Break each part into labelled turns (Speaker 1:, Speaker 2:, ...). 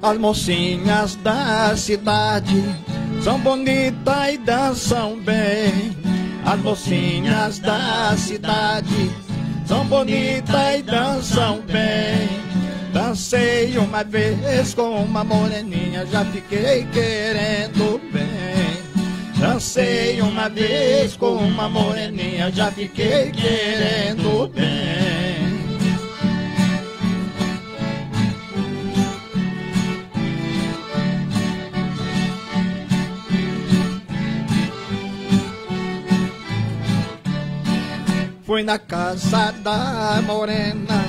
Speaker 1: As mocinhas da cidade são bonitas e dançam bem. As mocinhas da cidade são bonitas e dançam bem. Dancei uma vez com uma moreninha, já fiquei querendo bem. Dancei uma vez com uma moreninha, já fiquei querendo bem. Fui na casa da morena,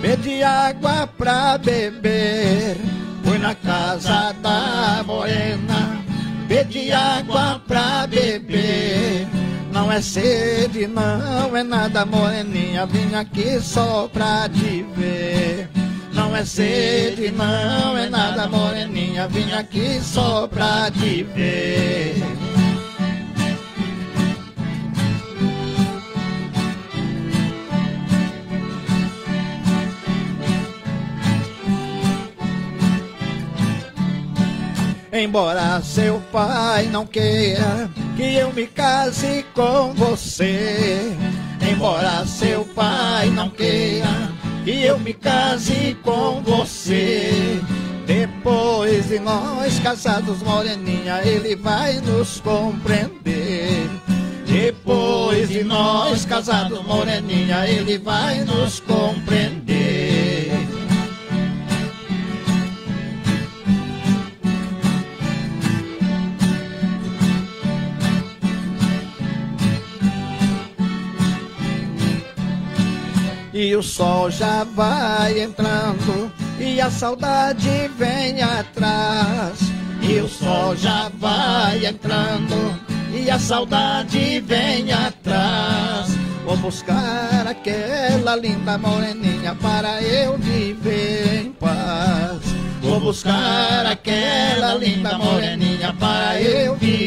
Speaker 1: pedi água pra beber. Fui na casa da morena, pedi água pra beber. Não é sede, não é nada, moreninha, vim aqui só pra te ver. Não é sede, não é nada, moreninha, vim aqui só pra te ver. Embora seu pai não queira que eu me case com você. Embora seu pai não queira que eu me case com você. Depois de nós casados, moreninha, ele vai nos compreender. Depois de nós casados, moreninha, ele vai nos compreender. E o sol já vai entrando e a saudade vem atrás. E o sol já vai entrando e a saudade vem atrás. Vou buscar aquela linda moreninha para eu viver em paz. Vou buscar aquela linda moreninha para eu viver